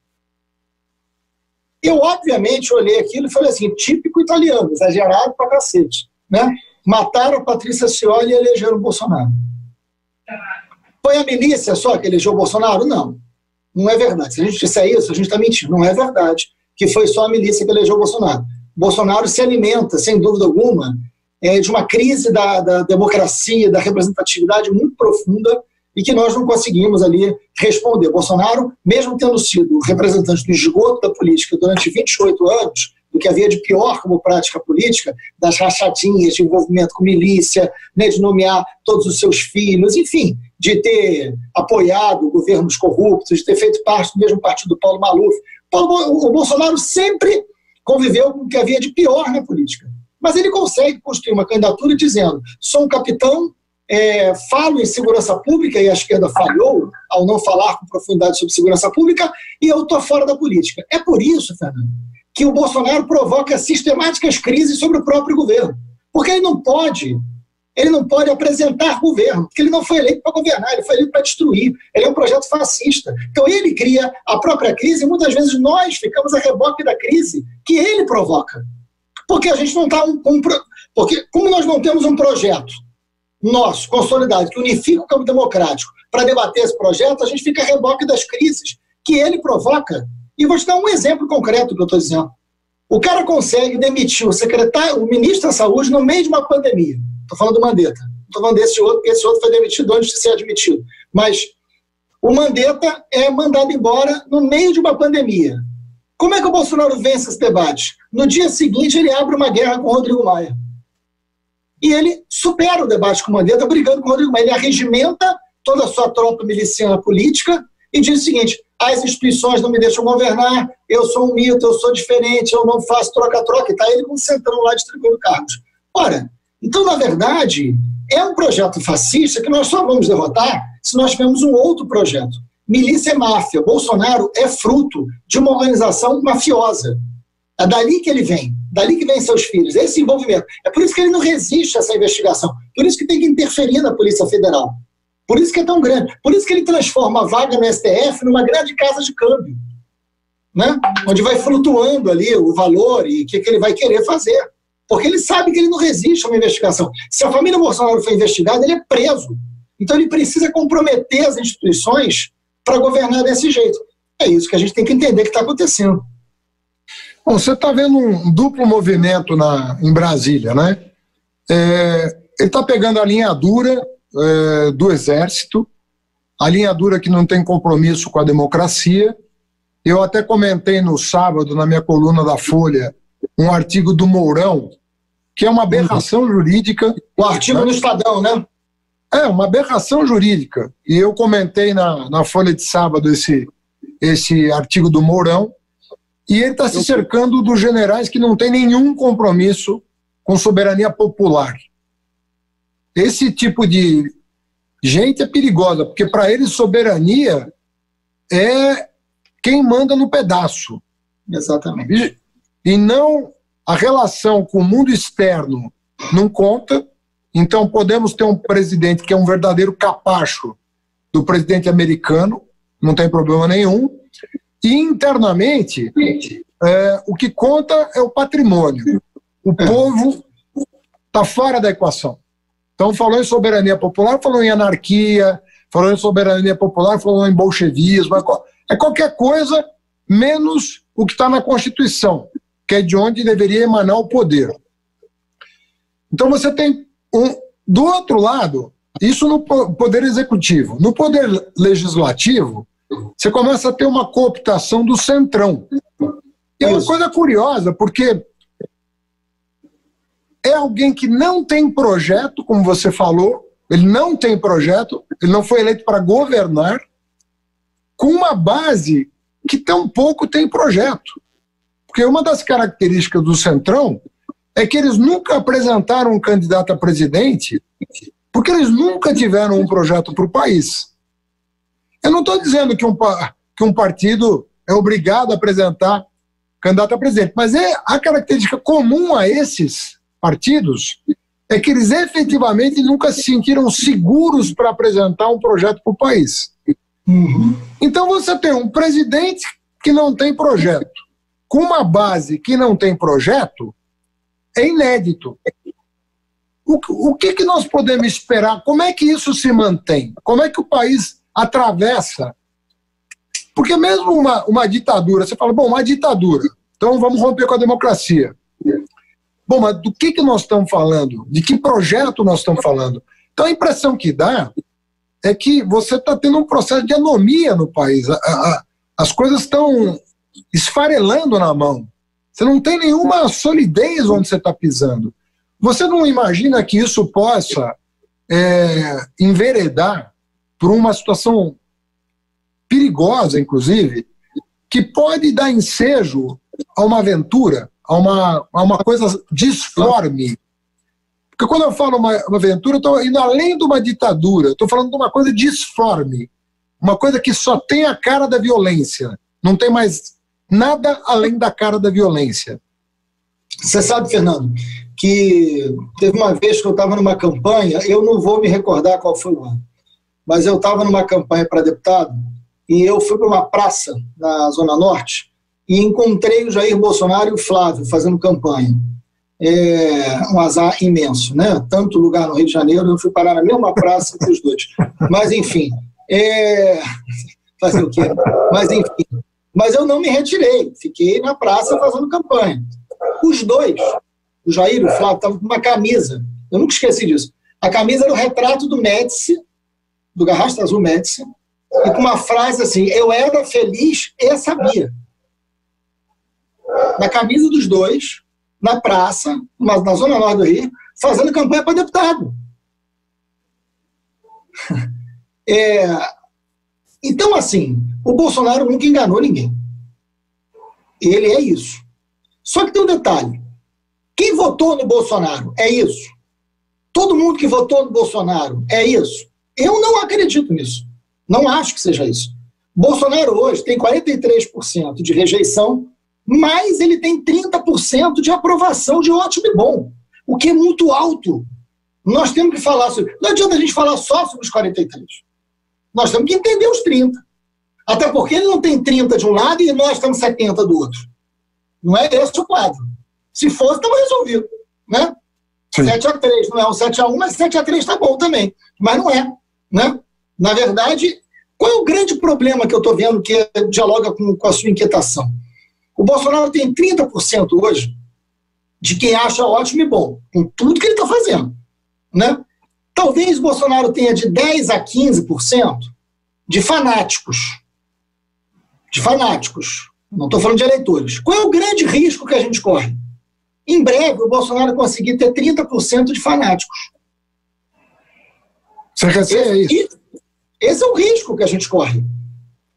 Eu, obviamente, olhei aquilo e falei assim: típico italiano, exagerado pra cacete. Né? Mataram Patrícia Cioli e elegeram o Bolsonaro. Foi a milícia só que elegeu o Bolsonaro? Não. Não é verdade. Se a gente disser isso, a gente está mentindo. Não é verdade que foi só a milícia que elegeu o Bolsonaro. Bolsonaro se alimenta, sem dúvida alguma, é, de uma crise da, da democracia, da representatividade muito profunda e que nós não conseguimos ali responder. Bolsonaro, mesmo tendo sido representante do esgoto da política durante 28 anos, do que havia de pior como prática política, das rachadinhas de envolvimento com milícia, né, de nomear todos os seus filhos, enfim, de ter apoiado governos corruptos, de ter feito parte do mesmo partido do Paulo Maluf. o Bolsonaro sempre conviveu com o que havia de pior na política. Mas ele consegue construir uma candidatura dizendo: sou um capitão, é, falo em segurança pública, e a esquerda falhou ao não falar com profundidade sobre segurança pública, e eu estou fora da política. É por isso, Fernando, que o Bolsonaro provoca sistemáticas crises sobre o próprio governo. Porque ele não pode, ele não pode apresentar governo, porque ele não foi eleito para governar, ele foi eleito para destruir. Ele é um projeto fascista. Então ele cria a própria crise e muitas vezes nós ficamos a reboque da crise que ele provoca. Porque a gente não está um, um, porque como nós não temos um projeto nosso, consolidado, que unifica o campo democrático para debater esse projeto, a gente fica a reboque das crises que ele provoca e vou te dar um exemplo concreto do que eu estou dizendo. O cara consegue demitir o secretário, o ministro da Saúde no meio de uma pandemia. Estou falando do Mandetta. Estou falando desse outro, porque esse outro foi demitido antes de ser admitido. Mas o Mandetta é mandado embora no meio de uma pandemia. Como é que o Bolsonaro vence esse debate? No dia seguinte, ele abre uma guerra com o Rodrigo Maia. E ele supera o debate com o Mandetta, brigando com o Rodrigo Maia. Ele arregimenta toda a sua tropa miliciana política e diz o seguinte: as instituições não me deixam governar, eu sou um mito, eu sou diferente, eu não faço troca-troca. E está ele com o centrão lá distribuindo cargos. Ora, então, na verdade, é um projeto fascista que nós só vamos derrotar se nós tivermos um outro projeto. Milícia é máfia. Bolsonaro é fruto de uma organização mafiosa. É dali que ele vem, dali que vem seus filhos, esse envolvimento. É por isso que ele não resiste a essa investigação, por isso que tem que interferir na Polícia Federal. Por isso que é tão grande. Por isso que ele transforma a vaga no STF numa grande casa de câmbio. Né? Onde vai flutuando ali o valor e o que, que ele vai querer fazer. Porque ele sabe que ele não resiste a uma investigação. Se a família Bolsonaro foi investigada, ele é preso. Então ele precisa comprometer as instituições para governar desse jeito. É isso que a gente tem que entender que está acontecendo. Bom, você está vendo um duplo movimento na, em Brasília, né? É, ele está pegando a linha dura é, do Exército, a linha dura que não tem compromisso com a democracia. Eu até comentei no sábado, na minha coluna da Folha, um artigo do Mourão, que é uma aberração jurídica. O artigo no Estadão, né? É, uma aberração jurídica. E eu comentei na, na Folha de sábado esse, esse artigo do Mourão, e ele está se cercando dos generais que não têm nenhum compromisso com soberania popular. Esse tipo de gente é perigosa, porque para eles soberania é quem manda no pedaço. Exatamente. E, não a relação com o mundo externo não conta. Então podemos ter um presidente que é um verdadeiro capacho do presidente americano, não tem problema nenhum. E internamente, é, o que conta é o patrimônio. O é. povo está fora da equação. Então, falou em soberania popular, falou em anarquia, falou em soberania popular, falou em bolchevismo, é qualquer coisa menos o que está na Constituição, que é de onde deveria emanar o poder. Então, você tem um. Do outro lado, isso no poder executivo. No poder legislativo, você começa a ter uma cooptação do centrão. E é uma coisa curiosa, porque é alguém que não tem projeto, como você falou, ele não tem projeto, ele não foi eleito para governar, com uma base que tampouco tem projeto. Porque uma das características do Centrão é que eles nunca apresentaram um candidato a presidente, porque eles nunca tiveram um projeto para o país. Eu não estou dizendo que um, que um partido é obrigado a apresentar candidato a presidente, mas é a característica comum a esses partidos é que eles efetivamente nunca se sentiram seguros para apresentar um projeto para o país. Uhum. Então você tem um presidente que não tem projeto, com uma base que não tem projeto, é inédito. O, o que, que nós podemos esperar? Como é que isso se mantém? Como é que o país atravessa? Porque mesmo uma, uma ditadura, você fala, bom, uma ditadura, então vamos romper com a democracia. Bom, mas do que, que nós estamos falando? De que projeto nós estamos falando? Então a impressão que dá é que você está tendo um processo de anomia no país. As coisas estão esfarelando na mão. Você não tem nenhuma solidez onde você está pisando. Você não imagina que isso possa é, enveredar por uma situação perigosa, inclusive, que pode dar ensejo a uma aventura a uma, a uma coisa disforme. Porque quando eu falo uma, uma aventura, eu estou indo além de uma ditadura, estou falando de uma coisa disforme, uma coisa que só tem a cara da violência, não tem mais nada além da cara da violência. Você sabe, Fernando, que teve uma vez que eu estava numa campanha, eu não vou me recordar qual foi o ano, mas eu estava numa campanha para deputado e eu fui para uma praça na Zona Norte e encontrei o Jair Bolsonaro e o Flávio fazendo campanha. É um azar imenso, né? Tanto lugar no Rio de Janeiro, eu fui parar na mesma praça que os dois. Mas, enfim, é... fazer o quê? Mas, enfim. Mas eu não me retirei, fiquei na praça fazendo campanha. Os dois, o Jair e o Flávio, estavam com uma camisa, eu nunca esqueci disso. A camisa era o retrato do Médici, do Garrasta Azul Médici, e com uma frase assim: Eu era feliz e sabia na camisa dos dois, na praça, na Zona Norte do Rio, fazendo campanha para deputado. É, então, assim, o Bolsonaro nunca enganou ninguém. Ele é isso. Só que tem um detalhe: quem votou no Bolsonaro é isso. Todo mundo que votou no Bolsonaro é isso. Eu não acredito nisso. Não acho que seja isso. Bolsonaro hoje tem 43% de rejeição mas ele tem 30% de aprovação de ótimo e bom, o que é muito alto. Nós temos que falar sobre. Não adianta a gente falar só sobre os 43. Nós temos que entender os 30. Até porque ele não tem 30 de um lado e nós temos 70 do outro. Não é esse o quadro. Se fosse, estava resolvido. Né? 7 a 3 não é um 7 a 1 mas 7 a 3 está bom também. Mas não é. Né? Na verdade, qual é o grande problema que eu estou vendo que dialoga com, com a sua inquietação? O Bolsonaro tem 30% hoje de quem acha ótimo e bom, com tudo que ele está fazendo. Né? Talvez o Bolsonaro tenha de 10% a 15% de fanáticos. De fanáticos. Não estou falando de eleitores. Qual é o grande risco que a gente corre? Em breve, o Bolsonaro conseguir ter 30% de fanáticos. Você receia isso? Esse é o risco que a gente corre.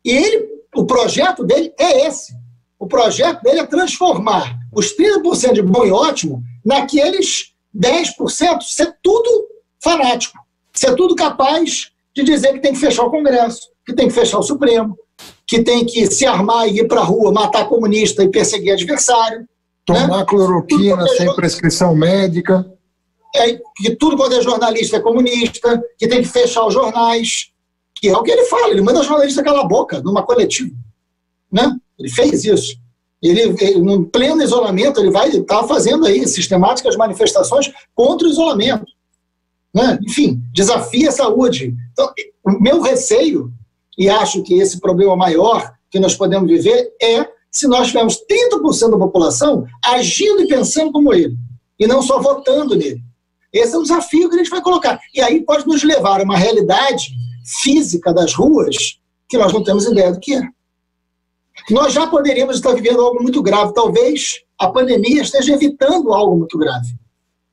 E ele, o projeto dele é esse. O projeto dele é transformar os 30% de bom e ótimo naqueles 10% ser tudo fanático, ser tudo capaz de dizer que tem que fechar o Congresso, que tem que fechar o Supremo, que tem que se armar e ir para a rua, matar comunista e perseguir adversário. Tomar né? cloroquina sem prescrição médica. É, que tudo quando é jornalista é comunista, que tem que fechar os jornais, que é o que ele fala, ele manda jornalista calar a boca numa coletiva. Né? Ele fez isso. Ele, ele, no pleno isolamento, ele vai estar tá fazendo aí sistemáticas manifestações contra o isolamento. Né? Enfim, desafia a saúde. Então, o meu receio, e acho que esse problema maior que nós podemos viver é se nós tivermos 30% da população agindo e pensando como ele, e não só votando nele. Esse é um desafio que a gente vai colocar. E aí pode nos levar a uma realidade física das ruas que nós não temos ideia do que é. Nós já poderíamos estar vivendo algo muito grave. Talvez a pandemia esteja evitando algo muito grave.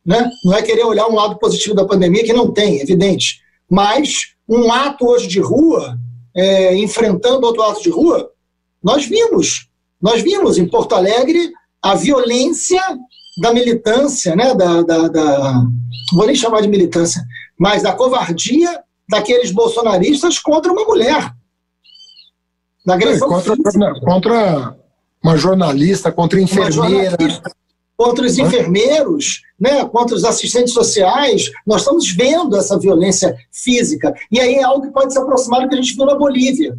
Né? Não é querer olhar um lado positivo da pandemia, que não tem, evidente. Mas um ato hoje de rua, é, enfrentando outro ato de rua, nós vimos. Nós vimos em Porto Alegre a violência da militância, né, da, da, da, vou nem chamar de militância, mas da covardia daqueles bolsonaristas contra uma mulher. Da agressão contra, contra uma jornalista, contra enfermeira. Contra os enfermeiros, né, contra os assistentes sociais, nós estamos vendo essa violência física. E aí é algo que pode se aproximar do que a gente viu na Bolívia.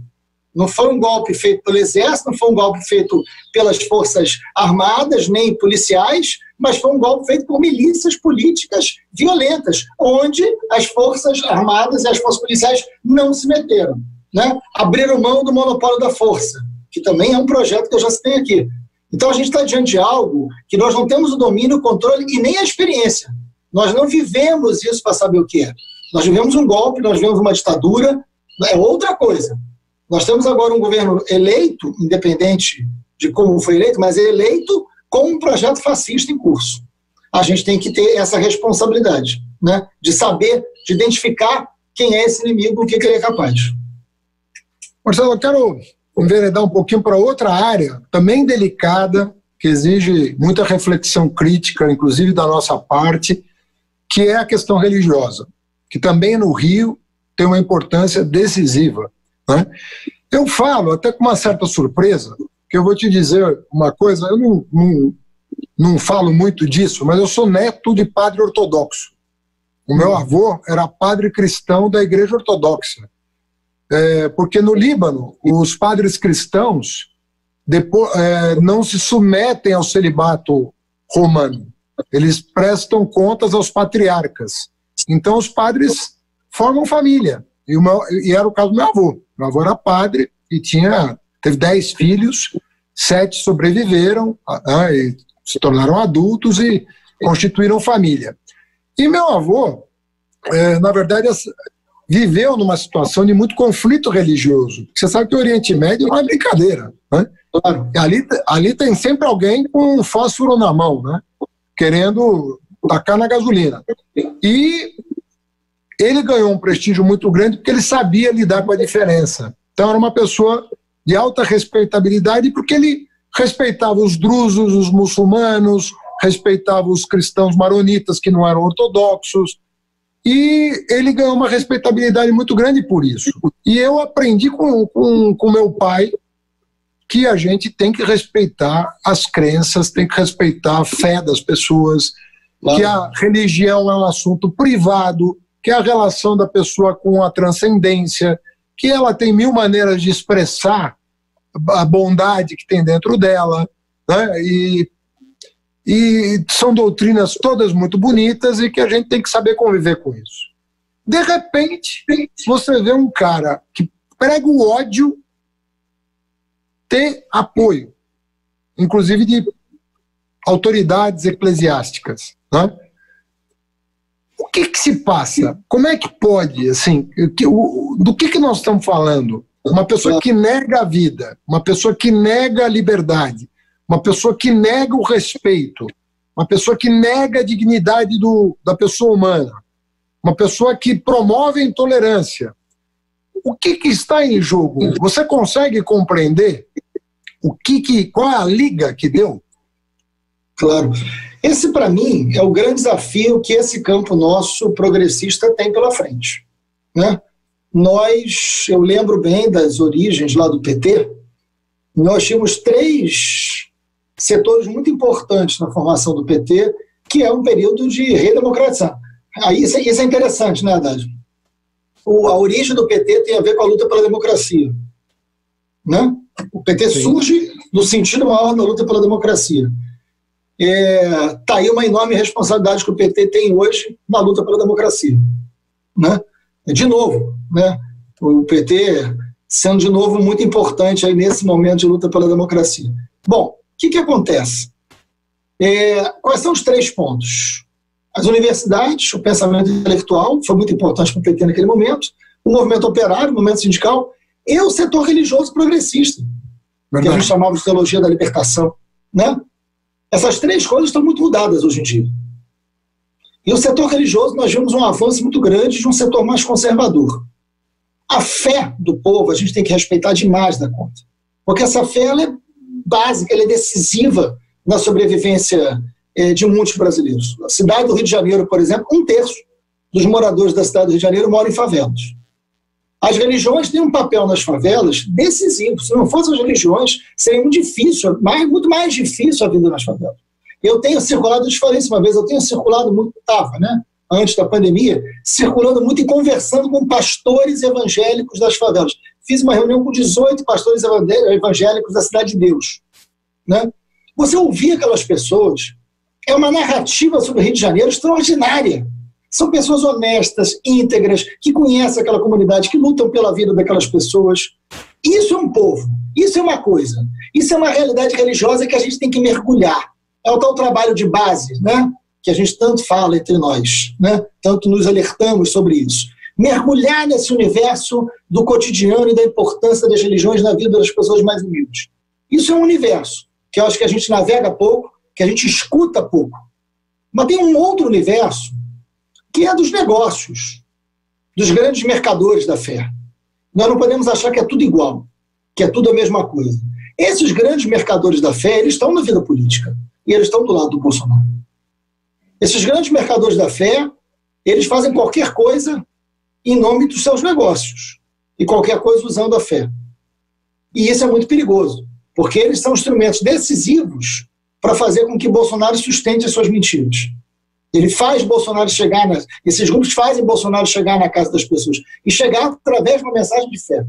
Não foi um golpe feito pelo Exército, não foi um golpe feito pelas Forças Armadas, nem policiais, mas foi um golpe feito por milícias políticas violentas, onde as Forças Armadas e as Forças Policiais não se meteram. Né? Abriram mão do monopólio da força, que também é um projeto que eu já citei aqui. Então a gente está diante de algo que nós não temos o domínio, o controle e nem a experiência. Nós não vivemos isso para saber o que é. Nós vivemos um golpe, nós vivemos uma ditadura, é outra coisa. Nós temos agora um governo eleito, independente de como foi eleito, mas eleito com um projeto fascista em curso. A gente tem que ter essa responsabilidade, né? de saber, de identificar quem é esse inimigo, o que, que ele é capaz. Marcelo, eu quero enveredar um pouquinho para outra área, também delicada, que exige muita reflexão crítica, inclusive da nossa parte, que é a questão religiosa, que também no Rio tem uma importância decisiva. Né? Eu falo, até com uma certa surpresa, que eu vou te dizer uma coisa, eu não, não, não falo muito disso, mas eu sou neto de padre ortodoxo. O meu avô era padre cristão da Igreja Ortodoxa. É, porque no Líbano, os padres cristãos depois, é, não se submetem ao celibato romano. Eles prestam contas aos patriarcas. Então, os padres formam família. E, e era o caso do meu avô. Meu avô era padre e tinha, teve dez filhos, sete sobreviveram ah, e se tornaram adultos e constituíram família. E meu avô, é, na verdade, viveu numa situação de muito conflito religioso. Você sabe que o Oriente Médio não é brincadeira. Né? Claro. Ali, ali tem sempre alguém com um fósforo na mão, né? querendo tacar na gasolina. E ele ganhou um prestígio muito grande porque ele sabia lidar com a diferença. Então, era uma pessoa de alta respeitabilidade porque ele respeitava os drusos, os muçulmanos, respeitava os cristãos maronitas que não eram ortodoxos, e ele ganhou uma respeitabilidade muito grande por isso. E eu aprendi com, com, com meu pai que a gente tem que respeitar as crenças, tem que respeitar a fé das pessoas, claro. que a religião é um assunto privado, que a relação da pessoa com a transcendência, que ela tem mil maneiras de expressar a bondade que tem dentro dela, né? e, e são doutrinas todas muito bonitas e que a gente tem que saber conviver com isso. De repente, você vê um cara que prega o ódio ter apoio, inclusive de autoridades eclesiásticas. Né? O que, que se passa? Como é que pode, assim, que, o, do que, que nós estamos falando? Uma pessoa que nega a vida, uma pessoa que nega a liberdade, uma pessoa que nega o respeito, uma pessoa que nega a dignidade do, da pessoa humana, uma pessoa que promove a intolerância. O que, que está em jogo? Você consegue compreender o que, que qual é a liga que deu? Claro. Esse, para mim, é o grande desafio que esse campo nosso progressista tem pela frente. Né? nós, eu lembro bem das origens lá do PT, nós tínhamos três setores muito importantes na formação do PT, que é um período de redemocratização. Aí, isso, é, é interessante, né, Haddad? O, a origem do PT tem a ver com a luta pela democracia. Né? O PT Sim. surge no sentido maior da luta pela democracia. Está é, tá aí uma enorme responsabilidade que o PT tem hoje na luta pela democracia. Né? De novo, né? o PT sendo de novo muito importante aí nesse momento de luta pela democracia. Bom, que, que acontece? É, quais são os três pontos? As universidades, o pensamento intelectual foi muito importante para o PT naquele momento, o movimento operário, o movimento sindical, e o setor religioso progressista, Verdade. que a gente chamava de teologia da libertação. Né? Essas três coisas estão muito mudadas hoje em dia. E o setor religioso, nós vimos um avanço muito grande de um setor mais conservador. A fé do povo a gente tem que respeitar demais da conta. Porque essa fé é básica, ela é decisiva na sobrevivência é, de muitos brasileiros. A cidade do Rio de Janeiro, por exemplo, um terço dos moradores da cidade do Rio de Janeiro moram em favelas. As religiões têm um papel nas favelas decisivo. Se não fossem as religiões, seria muito difícil, mais, muito mais difícil a vida nas favelas. Eu tenho circulado, eu te falei isso uma vez, eu tenho circulado muito, estava, né? antes da pandemia, circulando muito e conversando com pastores evangélicos das favelas. Fiz uma reunião com 18 pastores evangélicos da Cidade de Deus. Né? Você ouvir aquelas pessoas, é uma narrativa sobre o Rio de Janeiro extraordinária. São pessoas honestas, íntegras, que conhecem aquela comunidade, que lutam pela vida daquelas pessoas. Isso é um povo, isso é uma coisa. Isso é uma realidade religiosa que a gente tem que mergulhar. É o tal trabalho de base, né? que a gente tanto fala entre nós, né? tanto nos alertamos sobre isso. Mergulhar nesse universo do cotidiano e da importância das religiões na vida das pessoas mais humildes. Isso é um universo que eu acho que a gente navega pouco, que a gente escuta pouco. Mas tem um outro universo que é dos negócios, dos grandes mercadores da fé. Nós não podemos achar que é tudo igual, que é tudo a mesma coisa. Esses grandes mercadores da fé, eles estão na vida política e eles estão do lado do Bolsonaro. Esses grandes mercadores da fé, eles fazem qualquer coisa em nome dos seus negócios e qualquer coisa usando a fé. E isso é muito perigoso, porque eles são instrumentos decisivos para fazer com que Bolsonaro sustente as suas mentiras. Ele faz Bolsonaro chegar, nas, esses grupos fazem Bolsonaro chegar na casa das pessoas e chegar através de uma mensagem de fé.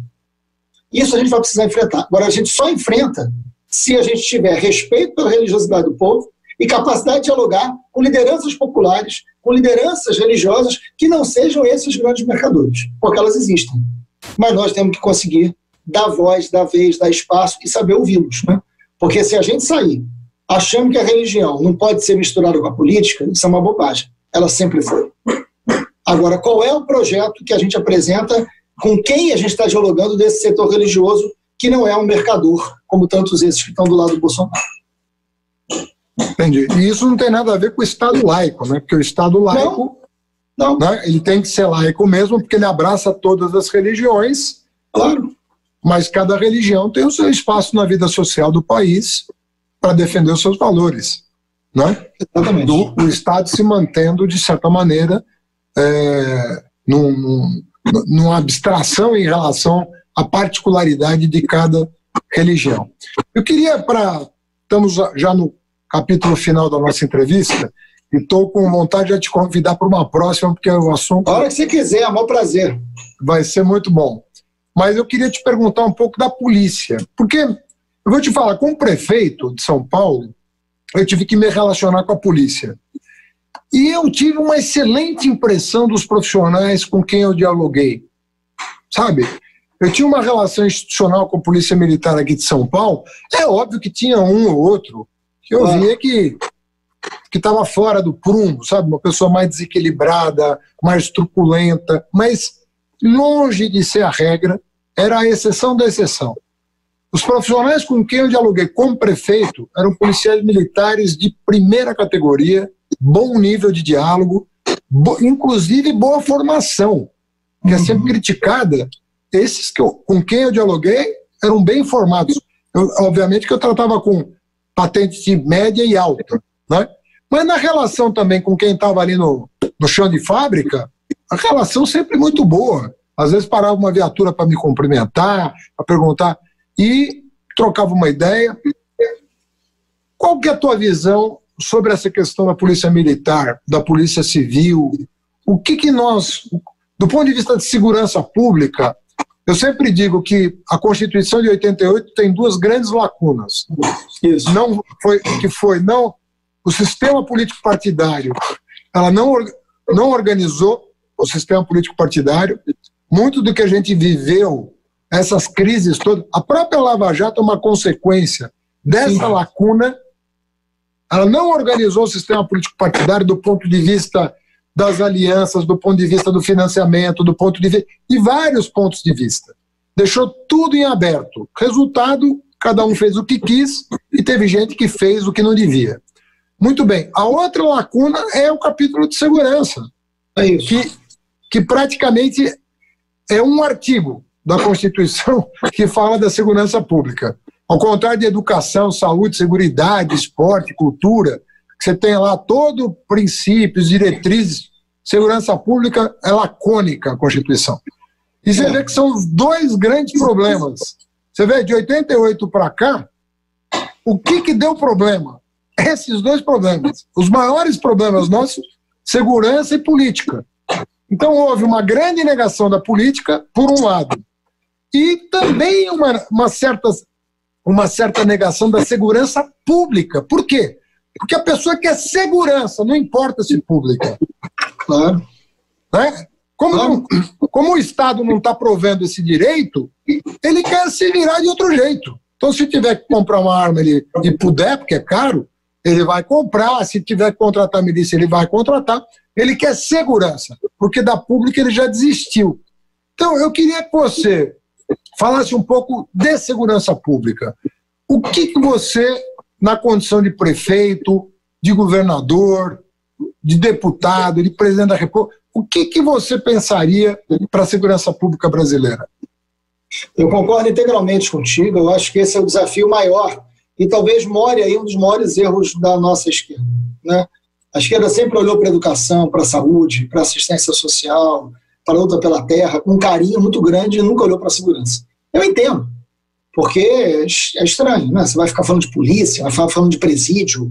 Isso a gente vai precisar enfrentar. Agora, a gente só enfrenta se a gente tiver respeito pela religiosidade do povo e capacidade de dialogar com lideranças populares, com lideranças religiosas que não sejam esses grandes mercadores, porque elas existem. Mas nós temos que conseguir dar voz, dar vez, dar espaço e saber ouvi-los. Né? Porque se a gente sair achando que a religião não pode ser misturada com a política, isso é uma bobagem. Ela sempre foi. Agora, qual é o projeto que a gente apresenta com quem a gente está dialogando desse setor religioso que não é um mercador, como tantos esses que estão do lado do Bolsonaro? Entendi. E isso não tem nada a ver com o Estado laico, né? Porque o Estado laico, não, não. Né? ele tem que ser laico mesmo, porque ele abraça todas as religiões. Claro. Mas cada religião tem o seu espaço na vida social do país para defender os seus valores. Né? Exatamente. Do, o Estado se mantendo, de certa maneira, é, num, numa abstração em relação à particularidade de cada religião. Eu queria, para. Estamos já no capítulo final da nossa entrevista e estou com vontade de te convidar para uma próxima, porque o assunto. A hora que você quiser, é um prazer. Vai ser muito bom. Mas eu queria te perguntar um pouco da polícia. Porque, eu vou te falar, como prefeito de São Paulo, eu tive que me relacionar com a polícia. E eu tive uma excelente impressão dos profissionais com quem eu dialoguei. Sabe? Eu tinha uma relação institucional com a Polícia Militar aqui de São Paulo. É óbvio que tinha um ou outro que eu via que que estava fora do prumo, sabe? Uma pessoa mais desequilibrada, mais truculenta, mas longe de ser a regra, era a exceção da exceção. Os profissionais com quem eu dialoguei como prefeito eram policiais militares de primeira categoria, bom nível de diálogo, bo inclusive boa formação, que é uhum. sempre criticada. Esses que eu, com quem eu dialoguei eram bem formados. Eu, obviamente que eu tratava com patente média e alta. Né? Mas na relação também com quem estava ali no, no chão de fábrica, a relação sempre muito boa. Às vezes parava uma viatura para me cumprimentar, para perguntar, e trocava uma ideia. Qual que é a tua visão sobre essa questão da polícia militar, da polícia civil? O que, que nós, do ponto de vista de segurança pública, eu sempre digo que a Constituição de 88 tem duas grandes lacunas. Isso. Não foi que foi não o sistema político partidário. Ela não não organizou o sistema político partidário. Muito do que a gente viveu, essas crises todas, a própria Lava Jato é uma consequência dessa Sim. lacuna. Ela não organizou o sistema político partidário do ponto de vista das alianças, do ponto de vista do financiamento, do ponto de vista de vários pontos de vista. Deixou tudo em aberto. Resultado, cada um fez o que quis e teve gente que fez o que não devia. Muito bem. A outra lacuna é o capítulo de segurança, é que, que praticamente é um artigo da Constituição que fala da segurança pública. Ao contrário de educação, saúde, segurança, esporte, cultura, que você tem lá todo princípios, diretrizes, segurança pública é lacônica a Constituição. E você vê que são os dois grandes problemas. Você vê, de 88 para cá, o que, que deu problema? esses dois problemas. Os maiores problemas nossos, segurança e política. Então houve uma grande negação da política, por um lado, e também uma, uma, certa, uma certa negação da segurança pública. Por quê? Porque a pessoa quer segurança, não importa se pública. Claro. Né? Como, claro. como o Estado não está provendo esse direito, ele quer se virar de outro jeito. Então, se tiver que comprar uma arma ele, e puder, porque é caro, ele vai comprar, se tiver que contratar milícia, ele vai contratar. Ele quer segurança, porque da pública ele já desistiu. Então, eu queria que você falasse um pouco de segurança pública. O que, que você, na condição de prefeito, de governador, de deputado, de presidente da República, o que, que você pensaria para a segurança pública brasileira? Eu concordo integralmente contigo. Eu acho que esse é o desafio maior e talvez more aí um dos maiores erros da nossa esquerda. Né? A esquerda sempre olhou para a educação, para a saúde, para a assistência social, para a luta pela terra, com um carinho muito grande e nunca olhou para a segurança. Eu entendo, porque é estranho, né? Você vai ficar falando de polícia, vai ficar falando de presídio,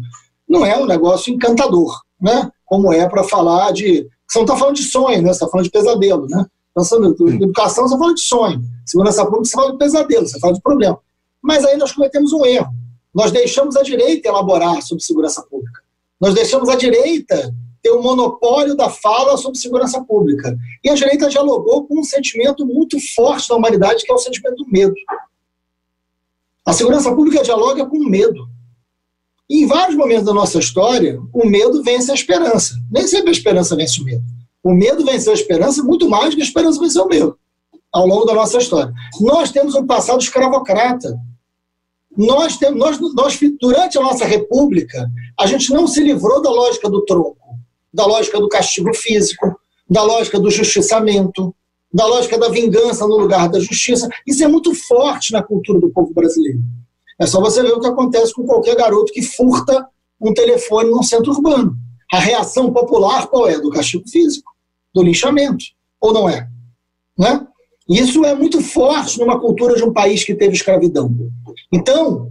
não é um negócio encantador, né? Como é para falar de. Você não está falando de sonho, né? Você está falando de pesadelo, né? Pensando então, educação, você fala de sonho. Segurança pública, você fala de pesadelo, você fala de problema. Mas aí nós cometemos um erro. Nós deixamos a direita elaborar sobre segurança pública. Nós deixamos a direita ter o um monopólio da fala sobre segurança pública. E a direita dialogou com um sentimento muito forte da humanidade, que é o sentimento do medo. A segurança pública dialoga com medo. Em vários momentos da nossa história, o medo vence a esperança. Nem sempre a esperança vence o medo. O medo venceu a esperança muito mais do que a esperança venceu o medo, ao longo da nossa história. Nós temos um passado escravocrata. Nós, temos, nós, nós, durante a nossa república, a gente não se livrou da lógica do tronco, da lógica do castigo físico, da lógica do justiçamento, da lógica da vingança no lugar da justiça. Isso é muito forte na cultura do povo brasileiro. É só você ver o que acontece com qualquer garoto que furta um telefone num centro urbano. A reação popular qual é? Do castigo físico, do linchamento, ou não é? Né? Isso é muito forte numa cultura de um país que teve escravidão. Então,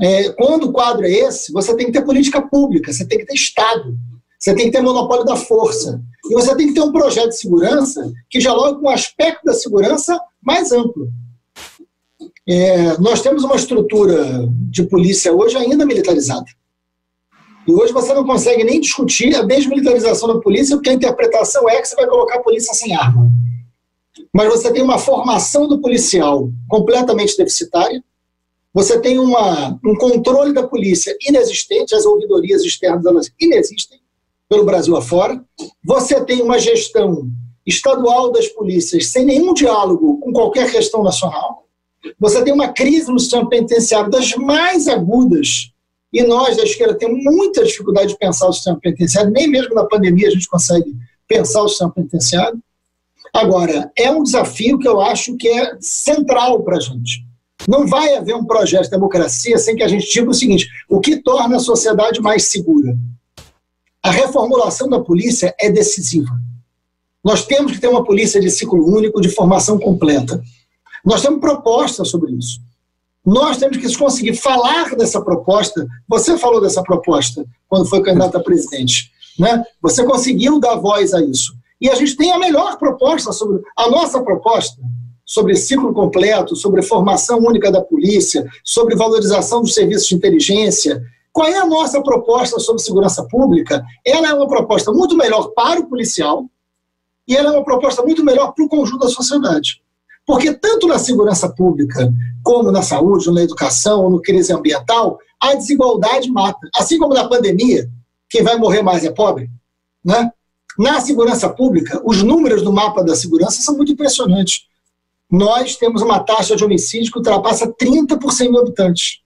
é, quando o quadro é esse, você tem que ter política pública, você tem que ter Estado, você tem que ter monopólio da força. E você tem que ter um projeto de segurança que dialogue com o aspecto da segurança mais amplo. É, nós temos uma estrutura de polícia hoje ainda militarizada. E hoje você não consegue nem discutir a desmilitarização da polícia, porque a interpretação é que você vai colocar a polícia sem arma. Mas você tem uma formação do policial completamente deficitária, você tem uma, um controle da polícia inexistente, as ouvidorias externas elas inexistem pelo Brasil afora, você tem uma gestão estadual das polícias sem nenhum diálogo com qualquer questão nacional, você tem uma crise no sistema penitenciário das mais agudas, e nós da esquerda temos muita dificuldade de pensar o sistema penitenciário, nem mesmo na pandemia a gente consegue pensar o sistema penitenciário, Agora, é um desafio que eu acho que é central para a gente. Não vai haver um projeto de democracia sem que a gente diga o seguinte: o que torna a sociedade mais segura? A reformulação da polícia é decisiva. Nós temos que ter uma polícia de ciclo único, de formação completa. Nós temos propostas sobre isso. Nós temos que conseguir falar dessa proposta. Você falou dessa proposta quando foi candidato a presidente. Né? Você conseguiu dar voz a isso. E a gente tem a melhor proposta sobre a nossa proposta sobre ciclo completo, sobre formação única da polícia, sobre valorização dos serviços de inteligência. Qual é a nossa proposta sobre segurança pública? Ela é uma proposta muito melhor para o policial e ela é uma proposta muito melhor para o conjunto da sociedade. Porque tanto na segurança pública, como na saúde, na educação, ou no crise ambiental, a desigualdade mata. Assim como na pandemia, quem vai morrer mais é pobre. Né? Na segurança pública, os números do mapa da segurança são muito impressionantes. Nós temos uma taxa de homicídio que ultrapassa 30 por 100 mil habitantes.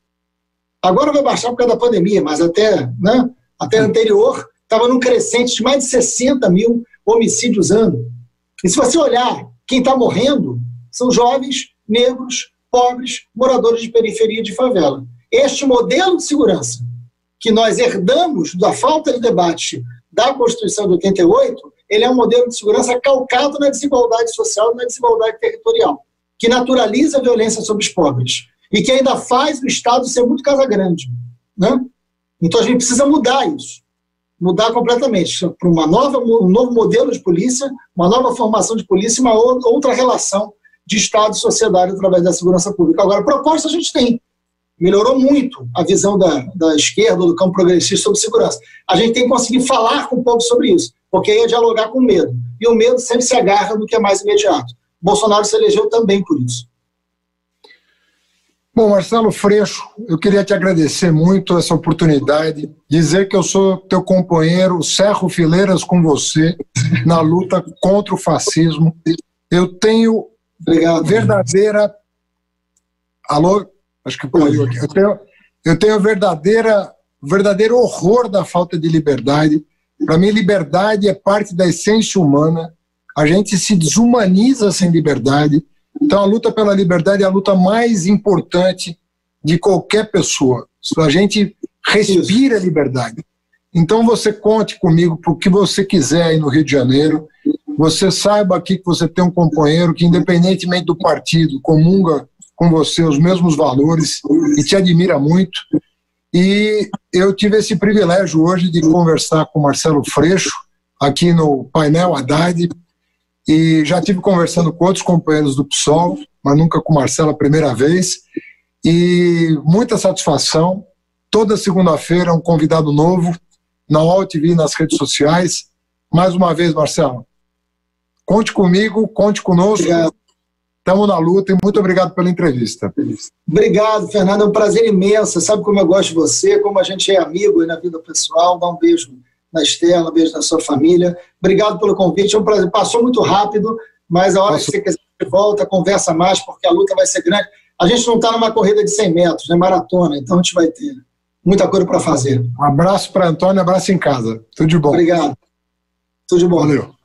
Agora vai baixar por causa da pandemia, mas até, né, até anterior estava num crescente de mais de 60 mil homicídios ano. E se você olhar quem está morrendo, são jovens, negros, pobres, moradores de periferia de favela. Este modelo de segurança que nós herdamos da falta de debate da Constituição de 88, ele é um modelo de segurança calcado na desigualdade social na desigualdade territorial, que naturaliza a violência sobre os pobres e que ainda faz o Estado ser muito casa grande. Né? Então a gente precisa mudar isso, mudar completamente para uma nova, um novo modelo de polícia, uma nova formação de polícia uma outra relação de Estado e sociedade através da segurança pública. Agora, proposta a gente tem. Melhorou muito a visão da, da esquerda, do campo progressista sobre segurança. A gente tem que conseguir falar com o povo sobre isso, porque aí é dialogar com o medo. E o medo sempre se agarra no que é mais imediato. Bolsonaro se elegeu também por isso. Bom, Marcelo Freixo, eu queria te agradecer muito essa oportunidade, dizer que eu sou teu companheiro, cerro fileiras com você na luta contra o fascismo. Eu tenho Obrigado. verdadeira. Alô? Acho que caiu aqui. Eu tenho, eu tenho verdadeira, verdadeiro horror da falta de liberdade. Para mim, liberdade é parte da essência humana. A gente se desumaniza sem liberdade. Então, a luta pela liberdade é a luta mais importante de qualquer pessoa. A gente respira liberdade. Então, você conte comigo para o que você quiser aí no Rio de Janeiro você saiba aqui que você tem um companheiro que, independentemente do partido, comunga com você os mesmos valores e te admira muito. E eu tive esse privilégio hoje de conversar com Marcelo Freixo, aqui no painel Haddad, e já tive conversando com outros companheiros do PSOL, mas nunca com Marcelo a primeira vez. E muita satisfação. Toda segunda-feira um convidado novo na UOL TV nas redes sociais. Mais uma vez, Marcelo, Conte comigo, conte conosco. Estamos na luta e muito obrigado pela entrevista. Obrigado, Fernando. É um prazer imenso. Sabe como eu gosto de você, como a gente é amigo na vida pessoal. Dá um beijo na Estela, um beijo na sua família. Obrigado pelo convite. É um prazer. Passou muito rápido, mas a hora Posso... que você quiser de volta, conversa mais, porque a luta vai ser grande. A gente não está numa corrida de 100 metros, né? Maratona, então a gente vai ter muita coisa para fazer. Um abraço para Antônio, um abraço em casa. Tudo de bom. Obrigado. Tudo de bom. Valeu.